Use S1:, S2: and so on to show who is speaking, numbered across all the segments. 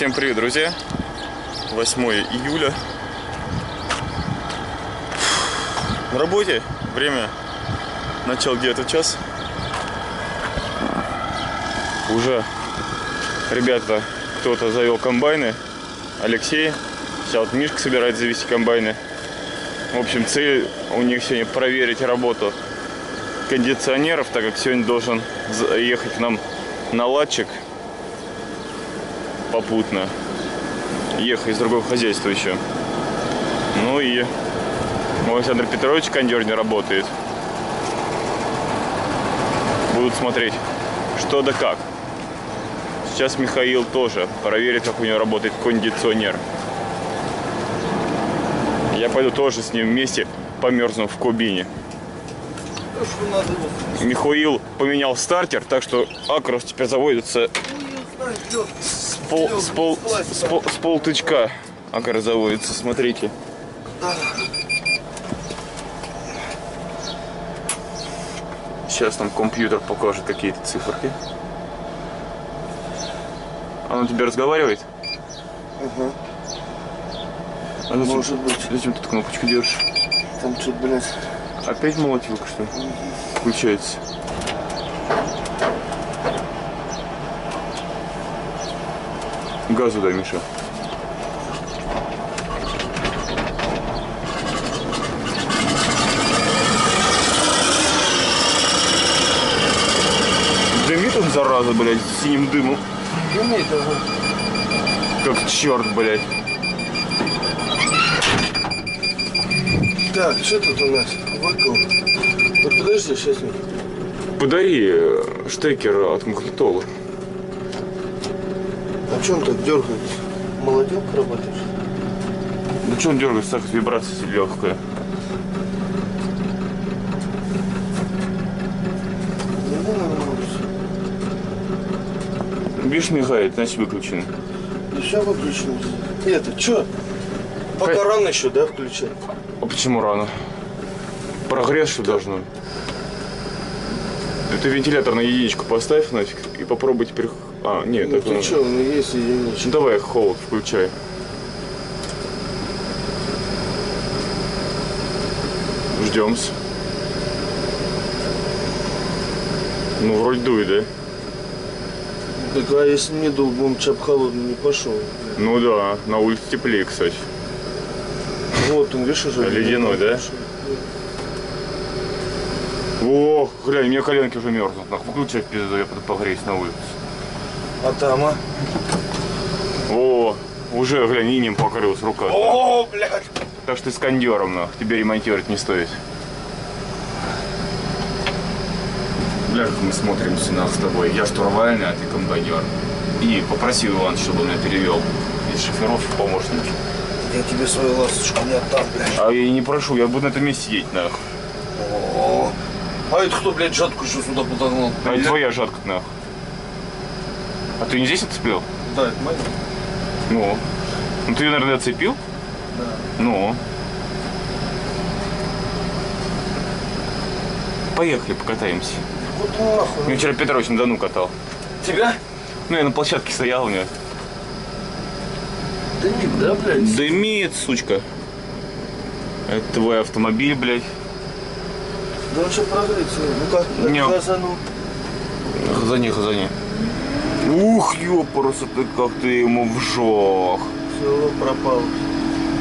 S1: Всем привет, друзья! 8 июля. На работе. Время начало 9 час. Уже ребята, кто-то завел комбайны. Алексей. Сейчас вот Мишка собирается завести комбайны. В общем, цель у них сегодня проверить работу кондиционеров, так как сегодня должен ехать к нам наладчик попутно. Ехать из другого хозяйства еще. Ну и Александр Петрович кондер не работает. Будут смотреть, что да как. Сейчас Михаил тоже проверит, как у него работает кондиционер. Я пойду тоже с ним вместе померзну в кабине. Михаил поменял стартер, так что Акрос теперь заводится с пол, с пол, с пол, с пол тычка. Заводится, смотрите. Сейчас нам компьютер покажет какие-то циферки. Оно тебе разговаривает?
S2: Угу.
S1: А зачем,
S2: Может быть.
S1: зачем ты кнопочку держишь?
S2: Там что-то, блядь.
S1: Опять молотилка, что ли? Включается. Газу дай, Миша. Дымит он, зараза, блядь, синим дымом.
S2: Дымит, ага.
S1: Как черт, блядь.
S2: Так, что тут у нас? Вакуум. Вот подожди, сейчас.
S1: Подари э, штекер от магнитола.
S2: Чем так дергается? Молодек работаешь?
S1: Ну что он так вибрация легкая. Видишь, мигает, значит выключен.
S2: И все выключено. Это, что? Пока
S1: Хай.
S2: рано еще, да, включать?
S1: А почему рано? Прогресс что должно? Ты вентилятор на единичку поставь нафиг и попробуй теперь... А, нет,
S2: Ну
S1: так
S2: ты что, ну есть единичка.
S1: давай холод включай. Ждем. Ну, вроде дует, да?
S2: Так, а если не дул, будем чап холодный не пошел.
S1: Ну да, на улице теплее, кстати.
S2: Вот он, видишь, уже.
S1: Ледяной, да? О, глянь, у меня коленки уже мерзнут. Выключай в пизду, я пойду погреюсь на улице.
S2: А там, а?
S1: О, уже, глянь, инем покрылась рука.
S2: О, блядь!
S1: Так что ты с кондером, нах, тебе ремонтировать не стоит. Бля, как мы смотримся нах, с тобой. Я штурвальный, а ты комбайнер. И попросил Иван, чтобы он меня перевел из шоферов в помощники.
S2: Я тебе свою ласточку не отдам, блядь.
S1: А я и не прошу, я буду на этом месте едить, нах.
S2: О, А это кто, блядь, жатку еще сюда подогнал?
S1: А это твоя жатка, нах. А ты не здесь отцепил?
S2: Да, это моя.
S1: Ну. Ну ты ее, наверное, отцепил?
S2: Да.
S1: Ну. Поехали, покатаемся.
S2: Вот нахуй.
S1: Меня вчера Петрович на Дону катал.
S2: Тебя?
S1: Ну, я на площадке стоял у него.
S2: Дымит, да, блядь?
S1: Дымит, сучка. Это твой автомобиль, блядь.
S2: Да он что прогреется? Ну как,
S1: Не.
S2: газанул?
S1: Хазани, хазани. Ух, ёпарасы, ты как ты ему вжох.
S2: Все, пропал.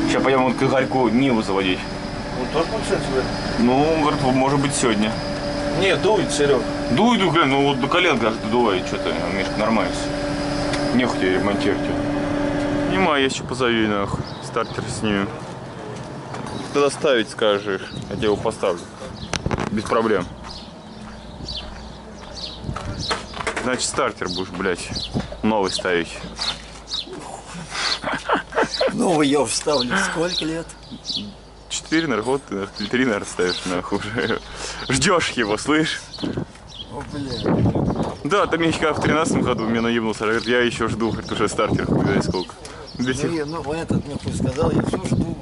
S1: Сейчас пойдем вот к Игорьку Ниву заводить.
S2: Он тоже получается?
S1: Ну, говорит, может быть сегодня.
S2: Не, дует, Серег.
S1: Дуй, дуй, глянь, ну вот до колен, кажется, дует, что-то, Мишка, нормально. Нехуй тебе ремонтировать. Нема, я еще позови, нахуй. Стартер снимем. Тогда ставить скажешь, я тебе его поставлю. Без проблем. Значит, стартер будешь, блядь, новый ставить.
S3: Новый я вставлю. Сколько лет?
S1: Четыре, наверное, год, ты, три, наверное, ставишь, нахуй. Ждешь его, слышь?
S3: О, бля.
S1: Да, там я в тринадцатом году меня наебнулся. Говорит, я еще жду, говорит, уже стартер, знает сколько.
S3: Ну, я, ну, этот мне хуй сказал, я все жду.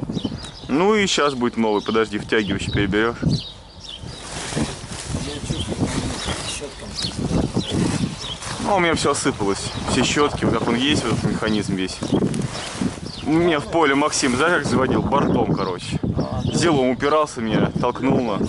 S1: Ну и сейчас будет новый, подожди, втягивающий переберешь. Ну, у меня все осыпалось. Все щетки, вот как он есть, вот этот механизм весь. У меня в поле Максим, знаешь, как заводил? Бортом, короче. Зелом упирался меня, толкнул на.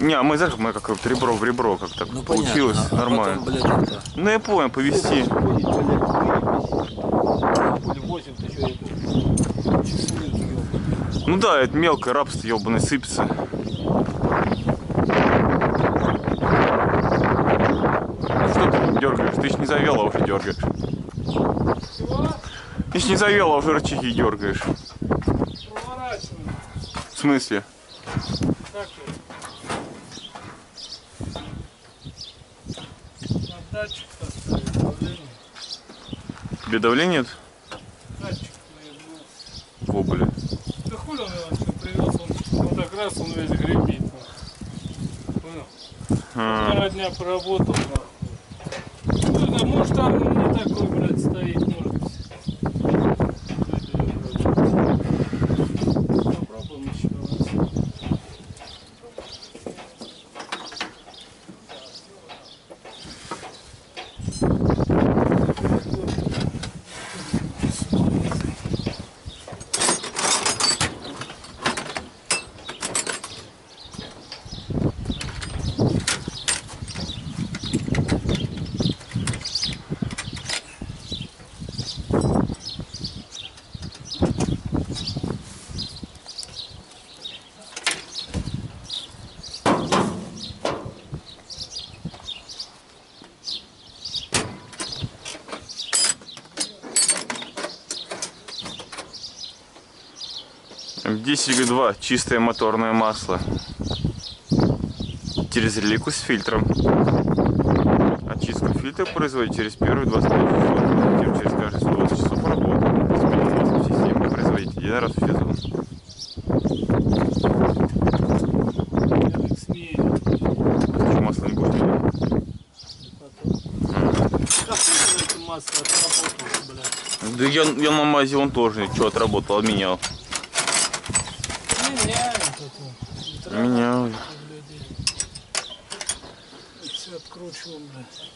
S1: Не, а мы, знаешь, мы как вот ребро в ребро, как так
S3: Ну
S1: получилось,
S3: понятно. а
S1: нормально.
S3: Потом, блядь, это...
S1: Ну я понял, повести.
S3: Ходить, блядь, Пули 8, ты что, это... Чесуют, ёбаный.
S1: Ну да, это мелкое рабство ебаное сыпется. Что ты дергаешь? Ты ж не завела, уже дергаешь. Ж не завела, уже рычаги дергаешь. В смысле? Тебе давление?
S4: Датчик.
S1: О, бля.
S4: Да хули он его что привез, он, он так раз, он весь гребит. Понял?
S1: А,
S4: Полтора дня поработал, нахуй. Там не такой, блядь, стоит,
S1: М10Г2, чистое моторное масло. Через релику с фильтром. Очистку фильтра производить через первые 25 часов. Через каждые 120 часов работы. В системе производить один раз в сезон. Масло не
S4: масло блядь?
S1: Да я, я на мазе он тоже что отработал, обменял.
S4: Меняем это.
S1: Менял.
S4: Все откручиваем, блядь.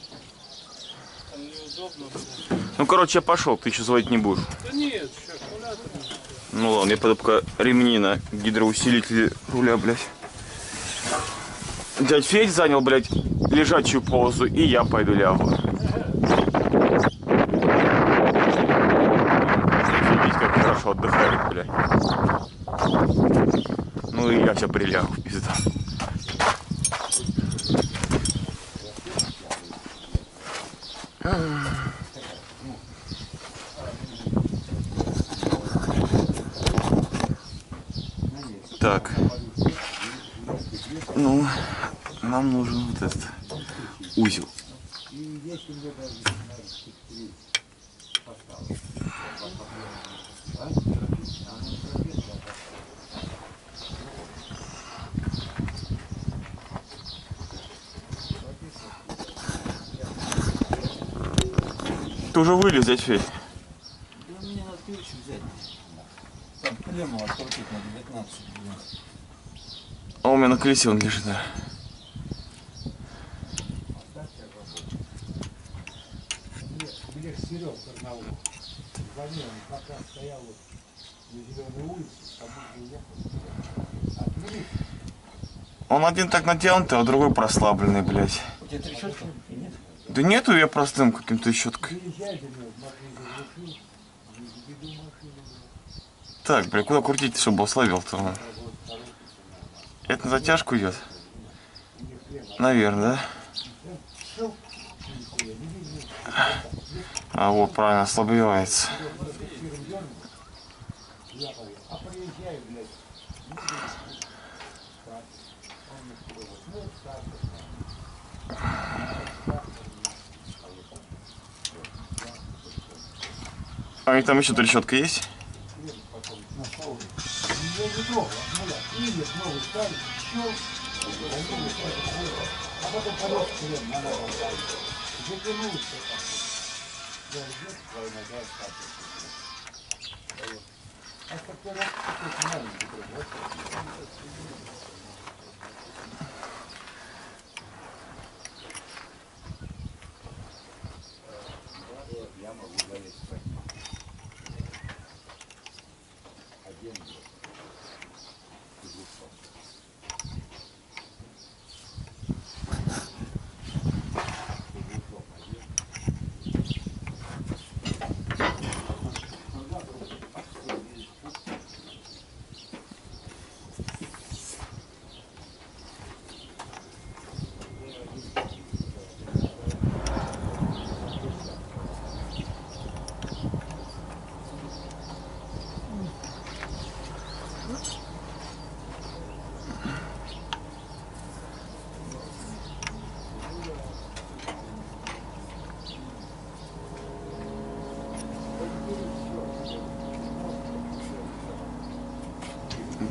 S4: Там неудобно, блядь.
S1: Ну короче, я пошел, ты еще звонить не будешь.
S4: Да нет, сейчас аккумулятор.
S1: Ну ладно, я пойду пока ремни на гидроусилителе руля, блядь. Дядь Федь занял, блядь, лежачую позу, и я пойду лягу. Офигеть, как хорошо отдыхает, блядь. Ну и я сейчас прилягу в пизду. Так. Ну, нам нужен вот этот узел. Ты уже вылез, дядь Федь?
S3: Да мне надо ключ взять. Там клемму открутить на 19, блядь.
S1: А у меня на колесе он лежит, да.
S5: Где Серег Карнаул. Звонил, он пока стоял вот на зеленой улице, с тобой уехал.
S1: Он один так натянутый, а другой прослабленный, блядь.
S3: У тебя трещотка? Нет?
S1: Да нету я простым каким-то щеткой. Так, бля, куда крутить, чтобы ослабил-то? Это на затяжку идет? Наверное, да? А вот, правильно, ослабевается.
S5: А
S1: них там еще трещотка есть?
S5: а потом крем, надо. Затянулся там. Да, идет двойная, да, ставит. Вот. А как-то раз такой маленький, вот. могу залезть спать. Один год. Из двухсот. Из двухсот один.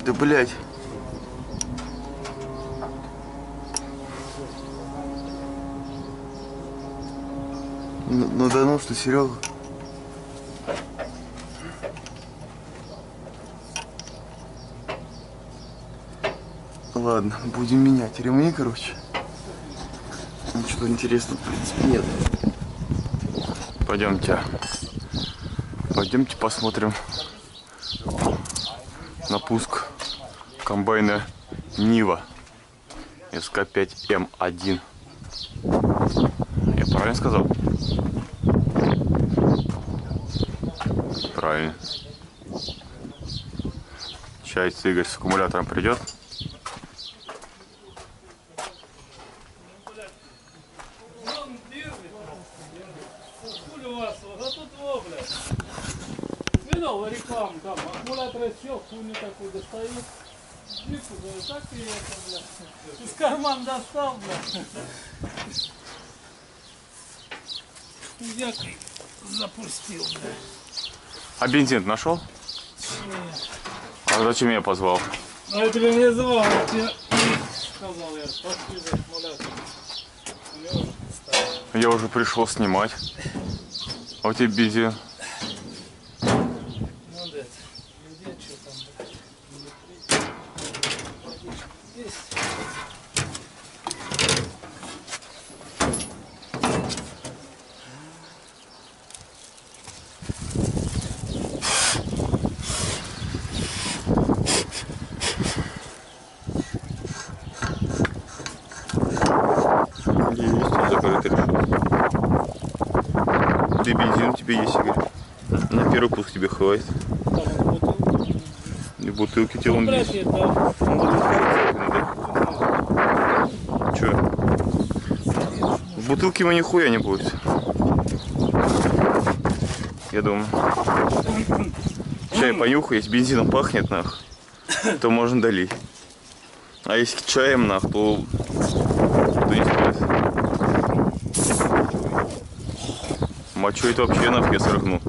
S1: Да блять.
S2: Ну, ну да ну что, Серега. Ладно, будем менять ремни, короче. Ничего интересного, в принципе, нет.
S1: Пойдемте. Пойдемте посмотрим на пуск комбайна Нива СК5М1. Я правильно сказал? Правильно. Сейчас Игорь с аккумулятором придет.
S4: А рекламу там, аккумулятор все, хуйню такую достают. Дипу, да, так и это, блядь. Из карман достал, блядь. Я запустил, блядь.
S1: А бензин нашел? А зачем меня позвал?
S4: А я тебя не звал, я тебе сказал, я пошли за аккумулятор.
S1: Я уже пришел снимать. А у тебя бензин?
S4: Ну да, где что там, блядь? Есть.
S1: Закрытый решетка. Да и бензин у тебя есть, Игорь. На первый пуск тебе хватит. И бутылки тебе он есть.
S4: это
S1: Че? В бутылке ему нихуя не будет. Я думаю. Чай понюхай, если бензином пахнет, нах, то можно долить. А если чаем, нах, то не стоит. Мочой это вообще нах я срыгну.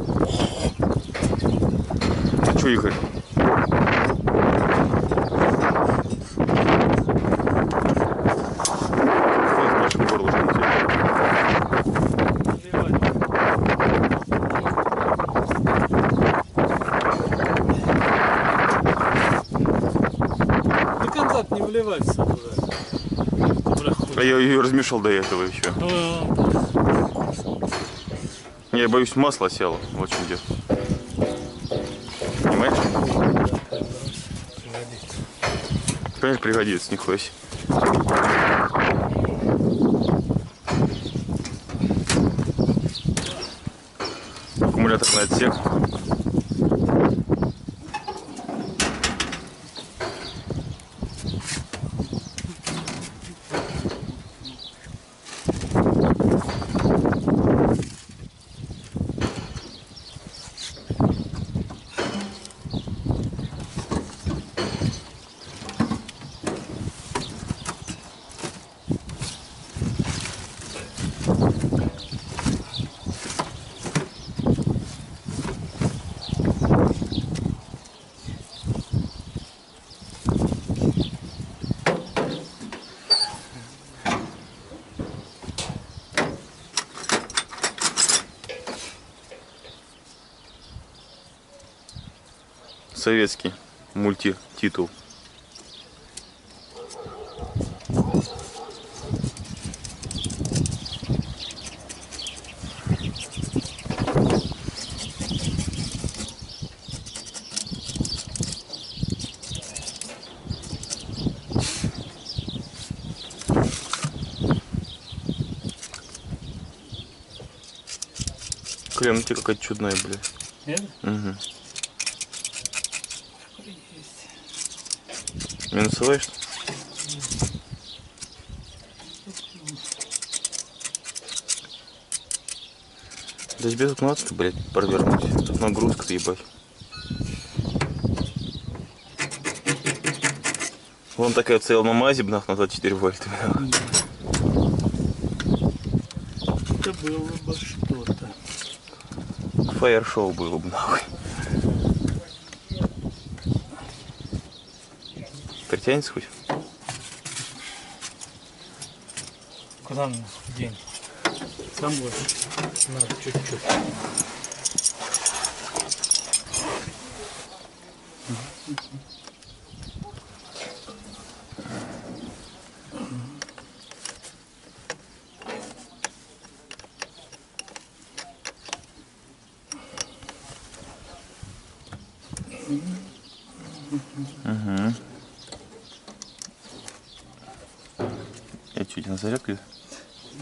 S1: А чё, Игорь?
S4: Конца не вливать все туда.
S1: А я ее размешал до этого еще.
S4: А,
S1: Я боюсь, масло село. Вот чем дело. Понимаешь? Понимаешь, пригодится, нихуя себе. Аккумуляторный отсек. советский мультититул. Клеммите какая чудная, блядь. Угу. Что ли? Да тебе тут надо, блядь, провернуть. Тут нагрузка-то, ебать. Вон такая вот стояла на мазе, нах, на 24 вольта. нах.
S4: Это было бы что-то.
S1: Фаер-шоу было бы, нахуй. Притянется хоть?
S4: Куда мне день? Сам вот. Надо чуть-чуть.
S1: Я чуть на зарядке.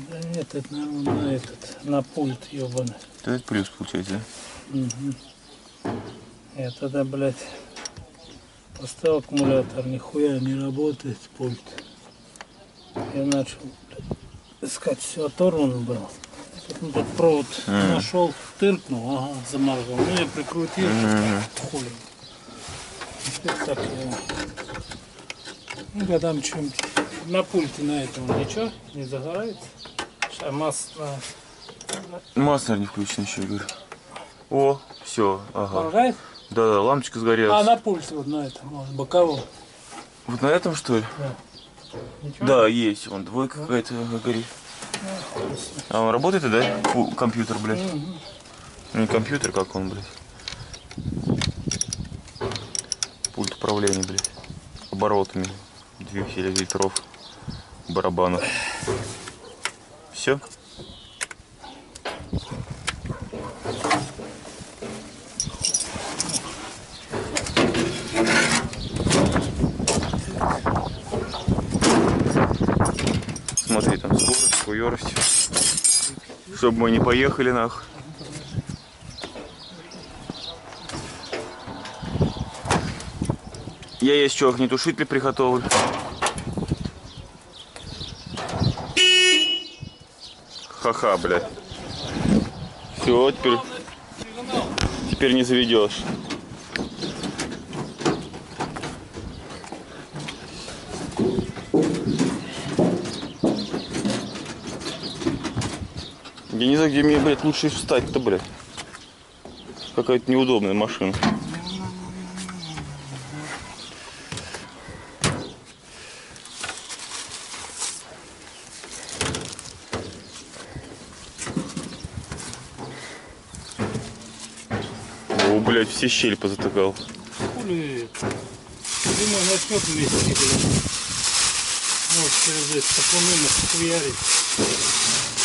S4: Да нет, это, наверное, на этот, на пульт ебаный.
S1: То это плюс получается, да?
S4: Я тогда, блядь, поставил аккумулятор, нихуя не работает пульт. Я начал блядь, искать, все оторвано было. Потом тут провод нашел, тыркнул, ага, заморгал. Ну я прикрутил, хули. Теперь так я... Ну, годам чем на пульте на этом ничего не загорается. Сейчас масло
S1: Масло не включено еще, Игорь. О, все, ага.
S4: помогает.
S1: Да-да, лампочка
S4: А
S1: сгорела.
S4: на пульте вот на этом, может, боковом.
S1: Вот на этом, что ли?
S4: Ничего?
S1: Да, есть. Вон двойка какая-то горит. А он работает, да? Фу, компьютер, блядь. Ну, Не компьютер, как он, блядь. Пульт управления, блядь. Оборотами. Двигателя, ветров, барабанов. Все? Скорость, скорость. Чтобы мы не поехали нахуй. Я есть что, огнетушитель приготовлю. Ха-ха, блядь. Все, теперь, теперь не заведешь. Я не знаю, где мне, блядь, лучше встать-то, блядь. Какая-то неудобная машина. О, блядь, все щели позатыкал.
S4: Хули. Думаю, начнет вместе, блядь. Может, через эти сапуны нахуярить.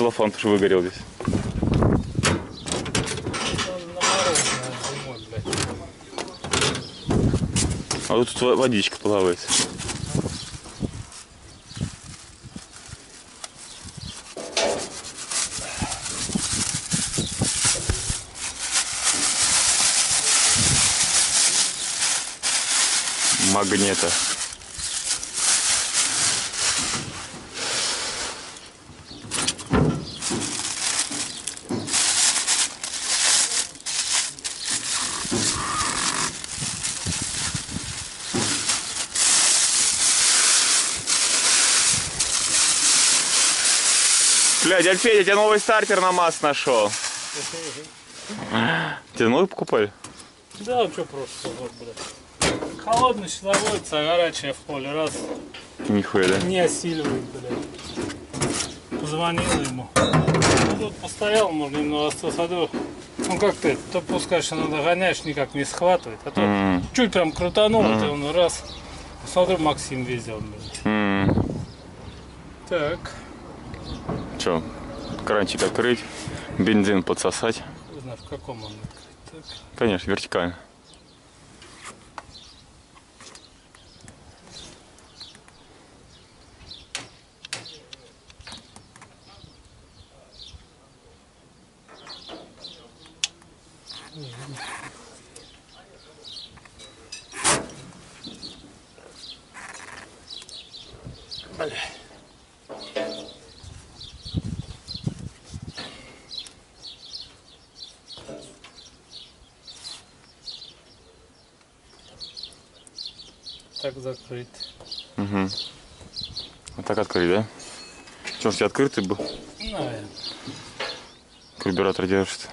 S1: Целлофан тоже выгорел здесь. А вот тут во- водичка плавает. Магнета. Бля, дядь Федя, я тебе новый стартер на МАЗ нашел. Тебе новый покупали?
S4: Да, что просто, вот, блядь. Холодный силовой, а горячая в поле, раз,
S1: Нихуя, да?
S4: не осиливает, блядь. Позвонил ему. Ну, тут постоял, может, немного смотрю. Ну как ты, то пускаешь, надо гоняешь, никак не схватывает. А то
S1: М.
S4: чуть прям крутанул, и он раз. Смотрю, Максим везет, блядь.
S1: М,
S4: Так,
S1: Чё, кранчик открыть, бензин подсосать.
S4: не знаю, в каком он открыт. Так.
S1: Конечно, вертикально.
S4: Так закрыт.
S1: Угу. Вот так открыть, да? Что ж, тебе открытый был?
S4: Наверное.
S1: Карбюратор держит.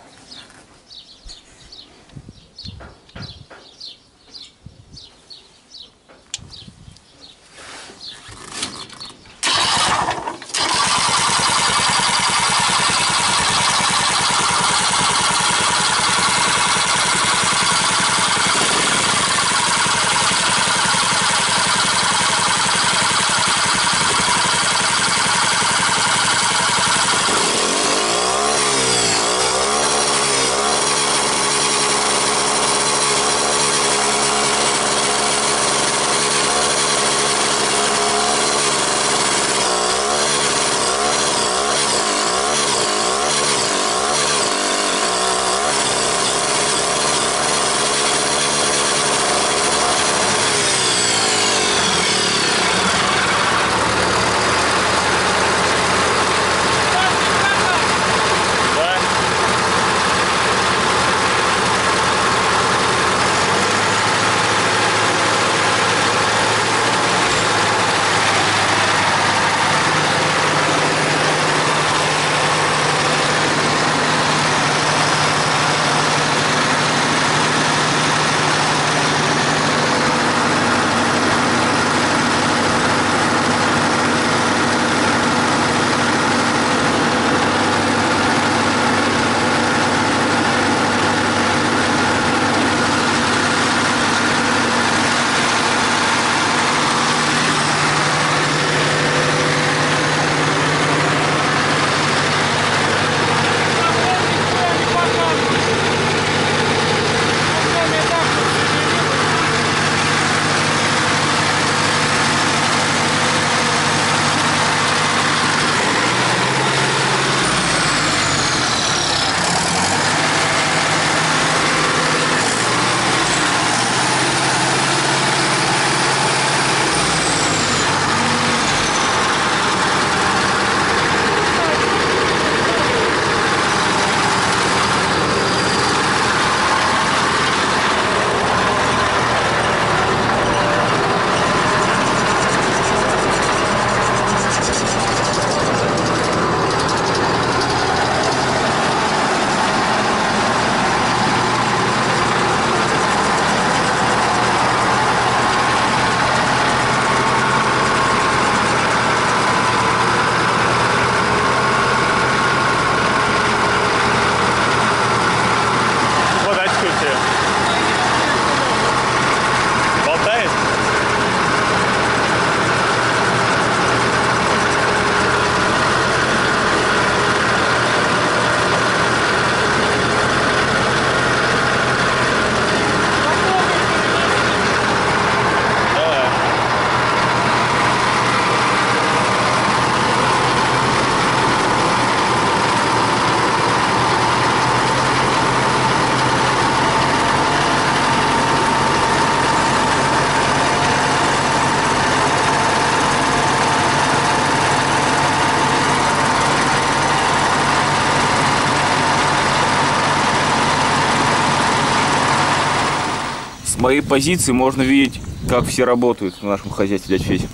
S1: Моей позиции можно видеть, как все работают в нашем хозяйстве, дядь Федь.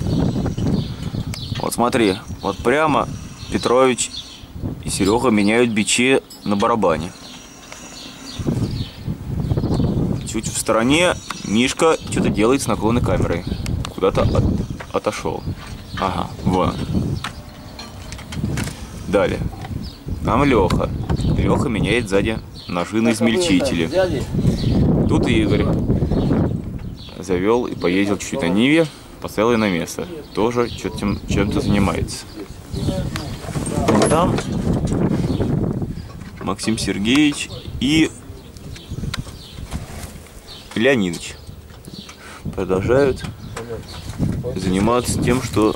S1: Вот смотри, вот прямо Петрович и Серега меняют бичи на барабане. Чуть в стороне Мишка что-то делает с наклонной камерой. Куда-то от- отошел. Ага, вон. Далее. Там Леха. Леха меняет сзади ножи на измельчители.
S3: Взяли?
S1: Тут Игорь завел и поездил чуть-чуть на Ниве, поставил ее на место. Тоже чем-то занимается. Там Максим Сергеевич и Леонидович продолжают заниматься тем, что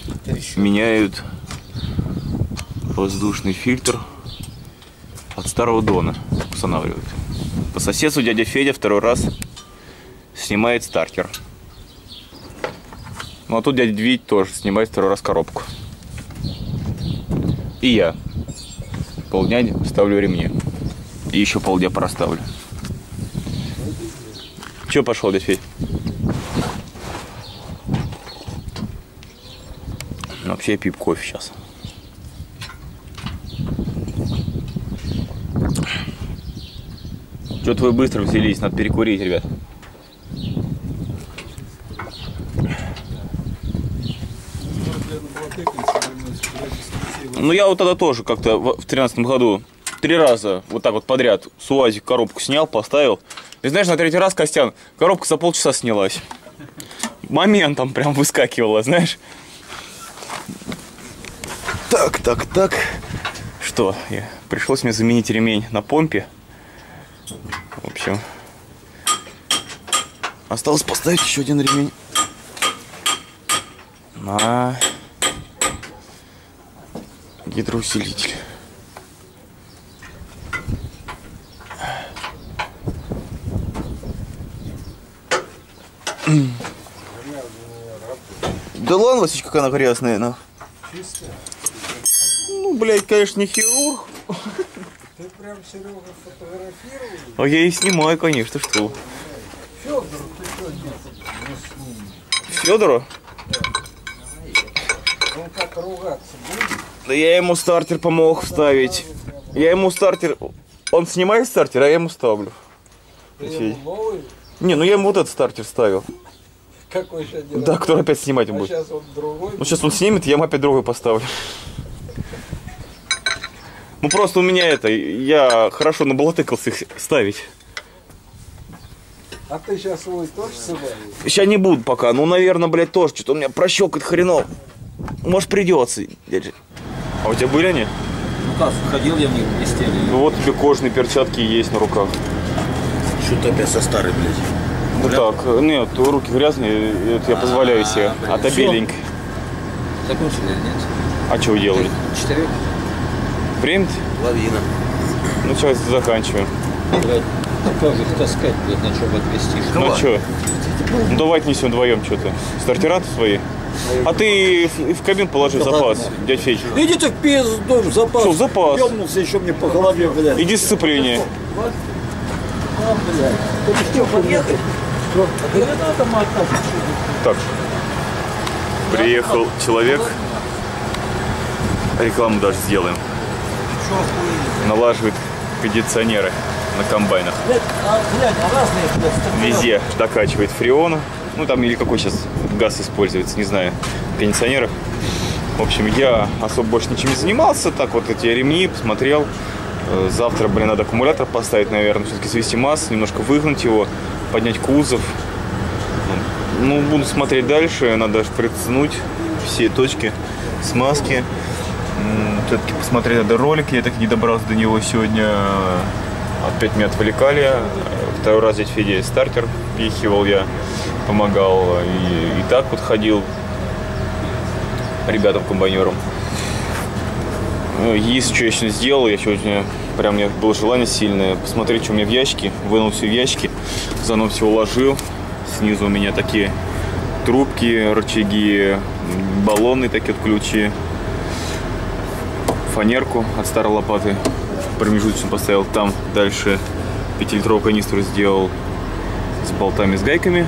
S1: меняют воздушный фильтр от старого Дона, устанавливают. По соседству дядя Федя второй раз снимает стартер. Ну а тут дядя Вить тоже снимает второй раз коробку. И я. Полдня ставлю ремни. И еще полдня проставлю. Че пошел, дядь Федь? Ну, Вообще я пью кофе сейчас. Что-то вы быстро взялись, надо перекурить, ребят. Ну я вот тогда тоже как-то в тринадцатом году три раза вот так вот подряд с УАЗик коробку снял, поставил. И знаешь, на третий раз, Костян, коробка за полчаса снялась. Моментом прям выскакивала, знаешь. Так, так, так. Что, я- пришлось мне заменить ремень на помпе. В общем, осталось поставить еще один ремень. На гидроусилитель. Да ладно, Васич, какая она грязная, на. Ну, блядь, конечно, не хирург.
S5: Ты прям, Серега, фотографировал?
S1: А я и снимаю, конечно, что.
S5: Федор, ты что делаешь?
S1: Федору?
S5: Он как ругаться будет?
S1: Да я ему стартер помог вставить. Я ему стартер... Он снимает стартер, а я ему ставлю. Не, ну я ему вот этот стартер ставил.
S5: Какой сейчас один?
S1: Да, который опять снимать
S5: А
S1: будет.
S5: сейчас он другой.
S1: Ну сейчас он снимет, я ему опять другой поставлю. Ну просто у меня это, я хорошо набалатыкался их ставить.
S5: А ты сейчас свой тоже сюда?
S1: Сейчас не буду пока, ну, наверное, блядь, тоже что-то у меня прощелкает хренов. Может, придется. дядя. А у тебя были они?
S3: Ну как, ходил я в них блестели.
S1: Ну вот тебе кожаные перчатки есть на руках.
S3: Что-то опять со старой, блядь.
S1: Ну так, нет, руки грязные, это я позволяю себе.
S3: блин.
S1: А то
S3: Всё.
S1: беленько.
S3: Закончили или нет?
S1: А что вы делали?
S3: Четырех?
S1: Время?
S3: Лавина.
S1: Ну сейчас заканчиваем.
S3: Блядь, ну как их таскать, блядь, на чем отвезти?
S1: Ну что? Ну давай отнесем вдвоем что-то. Стартера свои. А ты в, в кабин положи запас, дядь Федь.
S3: Иди ты в пизду, в запас.
S1: Что, в запас?
S3: Ёбнулся еще мне по голове, блядь.
S1: И дисциплине.
S3: А? А?
S1: Так. Приехал человек. Рекламу даже сделаем. Налаживает кондиционеры на комбайнах.
S3: А.
S1: Везде докачивает фреона. Ну там или какой сейчас газ используется, не знаю, в кондиционерах. В общем, я особо больше ничем не занимался. Так вот эти ремни посмотрел. Э, Завтра, блин, надо аккумулятор поставить, наверное, все-таки свести массу, немножко выгнуть его, поднять кузов. Ну, буду смотреть дальше, надо приценуть все точки смазки. Все-таки посмотреть надо ролик, я так и не добрался до него сегодня. Опять меня отвлекали. Второй раз здесь Федя стартер пихивал я, помогал. И, и так вот ходил ребятам комбайнерам. Ну, Есть что я еще сделал, я сегодня прям у меня было желание сильное посмотреть, что у меня в ящике. Вынул все в ящики, заново все уложил. Снизу у меня такие трубки, рычаги, баллоны такие вот ключи, фанерку от старой лопаты промежуточно поставил там. Дальше 5-литровую канистру сделал с болтами, с гайками.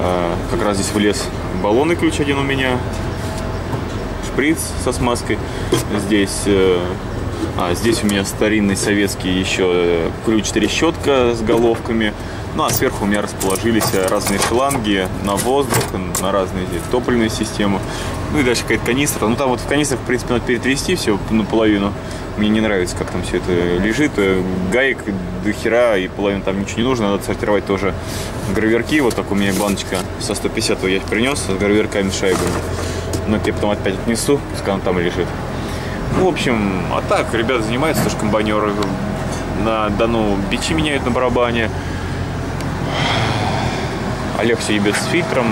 S1: А, Как раз здесь влез баллонный ключ один у меня, шприц со смазкой. Здесь, э, а, здесь у меня старинный советский еще э, ключ-трещотка с головками. Ну а сверху у меня расположились разные шланги на воздух, на разные топливные системы. Ну и дальше какая-то канистра. Ну там вот в канистрах, в принципе, надо перетрясти все наполовину. Мне не нравится, как там все это лежит. Гаек до хера, и половину там ничего не нужно. Надо сортировать тоже граверки. Вот так у меня баночка со 150 я принес с граверками, с шайбами. Ну, это я потом опять отнесу, пускай он там лежит. Ну, в общем, а так, ребята занимаются тоже комбайнеры. На Дону бичи меняют на барабане. Алекса ебет с фильтром,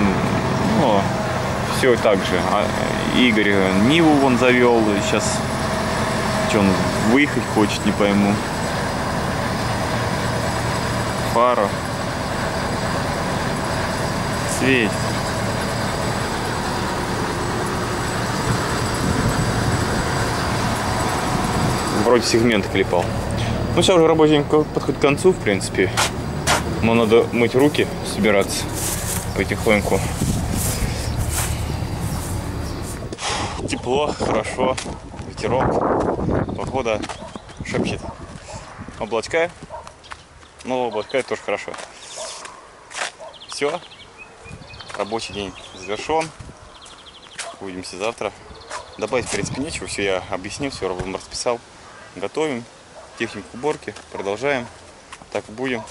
S1: ну, все так же. А э, Игорь Ниву вон завел, сейчас что он выехать хочет, не пойму. Фара. свет. Вроде сегмент клепал. Ну, сейчас уже рабочий день подходит к концу, в принципе. Но надо мыть руки, собираться потихоньку. Тепло, хорошо, ветерок, погода шепчет. Облачка, но облачка тоже хорошо. Все, рабочий день завершен. Увидимся завтра. Добавить, в принципе, нечего. Все я объяснил, все вам расписал. Готовим. Технику уборки. Продолжаем. Так будем.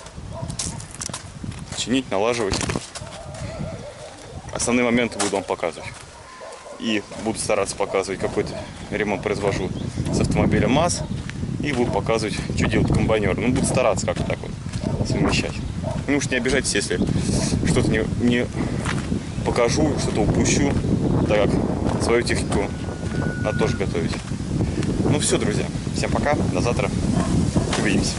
S1: Чинить, налаживать. Основные моменты буду вам показывать. И буду стараться показывать, какой-то ремонт произвожу с автомобиля МАЗ. И буду показывать, что делают комбайнеры. Ну, буду стараться как-то так вот совмещать. Ну уж не обижайтесь, если что-то не, не покажу, что-то упущу, так как свою технику надо тоже готовить. Ну все, друзья, всем пока, до завтра, увидимся.